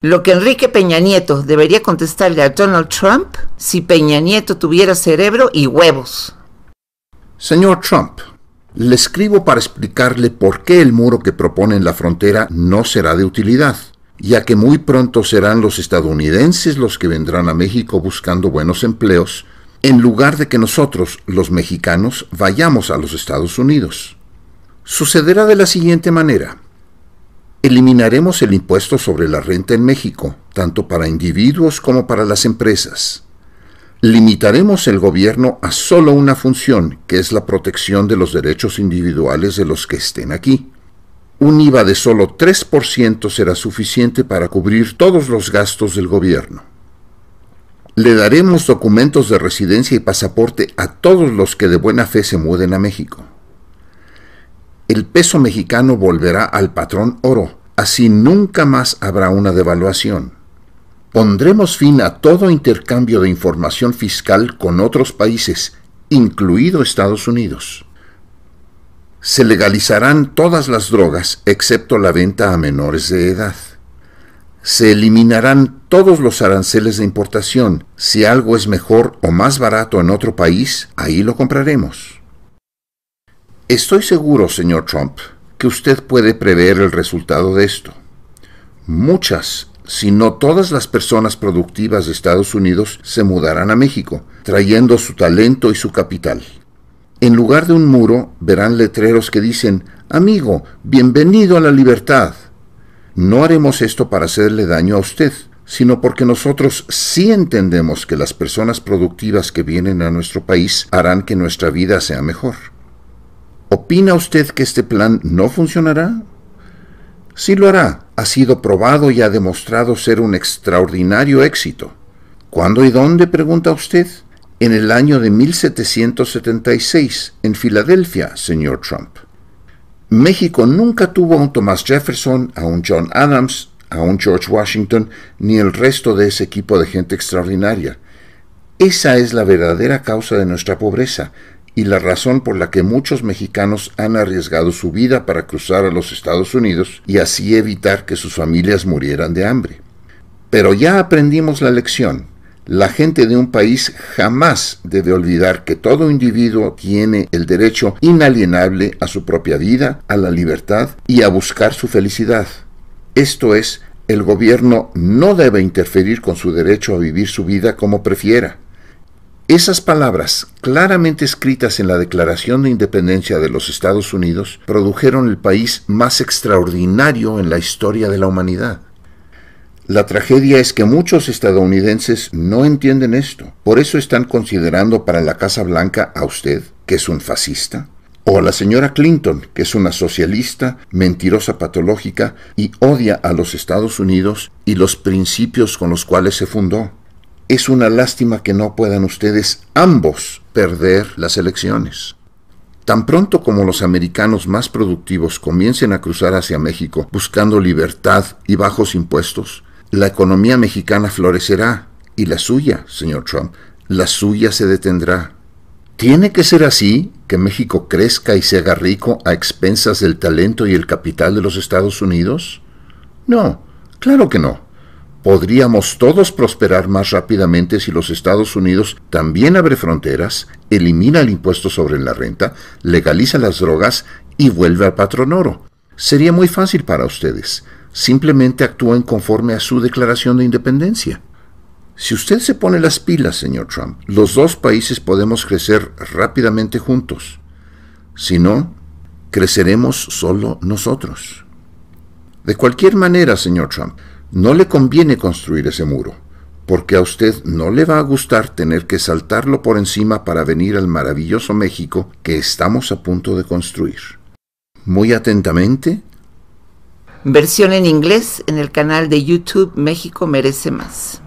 Lo que Enrique Peña Nieto debería contestarle a Donald Trump si Peña Nieto tuviera cerebro y huevos. Señor Trump, le escribo para explicarle por qué el muro que propone en la frontera no será de utilidad, ya que muy pronto serán los estadounidenses los que vendrán a México buscando buenos empleos, en lugar de que nosotros, los mexicanos, vayamos a los Estados Unidos. Sucederá de la siguiente manera. Eliminaremos el impuesto sobre la renta en México, tanto para individuos como para las empresas. Limitaremos el gobierno a solo una función, que es la protección de los derechos individuales de los que estén aquí. Un IVA de solo 3% será suficiente para cubrir todos los gastos del gobierno. Le daremos documentos de residencia y pasaporte a todos los que de buena fe se muden a México el peso mexicano volverá al patrón oro, así nunca más habrá una devaluación. Pondremos fin a todo intercambio de información fiscal con otros países, incluido Estados Unidos. Se legalizarán todas las drogas excepto la venta a menores de edad. Se eliminarán todos los aranceles de importación. Si algo es mejor o más barato en otro país, ahí lo compraremos. Estoy seguro, señor Trump, que usted puede prever el resultado de esto. Muchas, si no todas las personas productivas de Estados Unidos se mudarán a México, trayendo su talento y su capital. En lugar de un muro, verán letreros que dicen, Amigo, bienvenido a la libertad. No haremos esto para hacerle daño a usted, sino porque nosotros sí entendemos que las personas productivas que vienen a nuestro país harán que nuestra vida sea mejor. ¿Opina usted que este plan no funcionará? Sí lo hará. Ha sido probado y ha demostrado ser un extraordinario éxito. ¿Cuándo y dónde? pregunta usted. En el año de 1776, en Filadelfia, señor Trump. México nunca tuvo a un Thomas Jefferson, a un John Adams, a un George Washington, ni el resto de ese equipo de gente extraordinaria. Esa es la verdadera causa de nuestra pobreza, y la razón por la que muchos mexicanos han arriesgado su vida para cruzar a los Estados Unidos y así evitar que sus familias murieran de hambre. Pero ya aprendimos la lección. La gente de un país jamás debe olvidar que todo individuo tiene el derecho inalienable a su propia vida, a la libertad y a buscar su felicidad. Esto es, el gobierno no debe interferir con su derecho a vivir su vida como prefiera. Esas palabras, claramente escritas en la Declaración de Independencia de los Estados Unidos, produjeron el país más extraordinario en la historia de la humanidad. La tragedia es que muchos estadounidenses no entienden esto. Por eso están considerando para la Casa Blanca a usted, que es un fascista, o a la señora Clinton, que es una socialista, mentirosa patológica y odia a los Estados Unidos y los principios con los cuales se fundó. Es una lástima que no puedan ustedes ambos perder las elecciones. Tan pronto como los americanos más productivos comiencen a cruzar hacia México buscando libertad y bajos impuestos, la economía mexicana florecerá y la suya, señor Trump, la suya se detendrá. ¿Tiene que ser así que México crezca y se haga rico a expensas del talento y el capital de los Estados Unidos? No, claro que no. Podríamos todos prosperar más rápidamente si los Estados Unidos también abre fronteras, elimina el impuesto sobre la renta, legaliza las drogas y vuelve al patrón oro. Sería muy fácil para ustedes. Simplemente actúen conforme a su declaración de independencia. Si usted se pone las pilas, señor Trump, los dos países podemos crecer rápidamente juntos. Si no, creceremos solo nosotros. De cualquier manera, señor Trump, no le conviene construir ese muro, porque a usted no le va a gustar tener que saltarlo por encima para venir al maravilloso México que estamos a punto de construir. Muy atentamente. Versión en inglés en el canal de YouTube México Merece Más.